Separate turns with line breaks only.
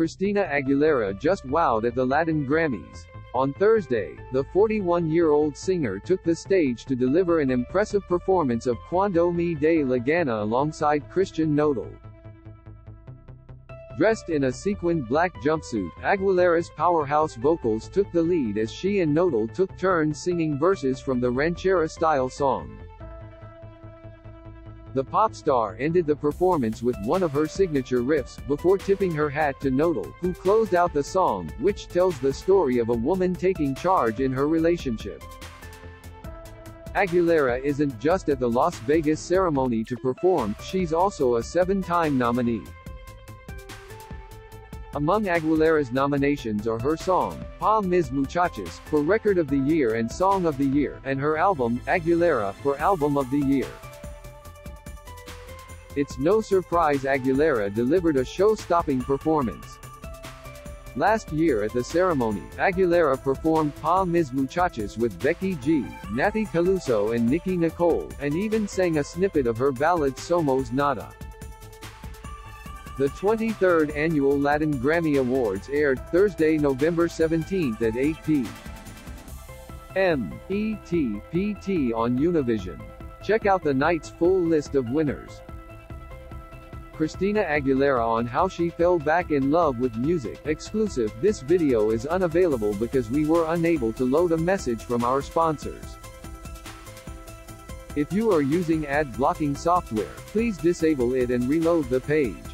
Christina Aguilera just wowed at the Latin Grammys. On Thursday, the 41-year-old singer took the stage to deliver an impressive performance of Cuando me de la gana alongside Christian Nodal. Dressed in a sequined black jumpsuit, Aguilera's powerhouse vocals took the lead as she and Nodal took turns singing verses from the ranchera-style song. The pop star ended the performance with one of her signature riffs, before tipping her hat to Nodal, who closed out the song, which tells the story of a woman taking charge in her relationship. Aguilera isn't just at the Las Vegas ceremony to perform, she's also a seven-time nominee. Among Aguilera's nominations are her song, Pa Mis Muchachas, for Record of the Year and Song of the Year, and her album, Aguilera, for Album of the Year. It's no surprise Aguilera delivered a show-stopping performance. Last year at the ceremony, Aguilera performed Pa Mis Muchachas with Becky G, Nathy Peluso and Nicki Nicole, and even sang a snippet of her ballad Somos Nada. The 23rd Annual Latin Grammy Awards aired Thursday, November 17 at 8 p. M. E. T. P. T. on Univision. Check out the night's full list of winners. Christina Aguilera on how she fell back in love with music. Exclusive, this video is unavailable because we were unable to load a message from our sponsors. If you are using ad blocking software, please disable it and reload the page.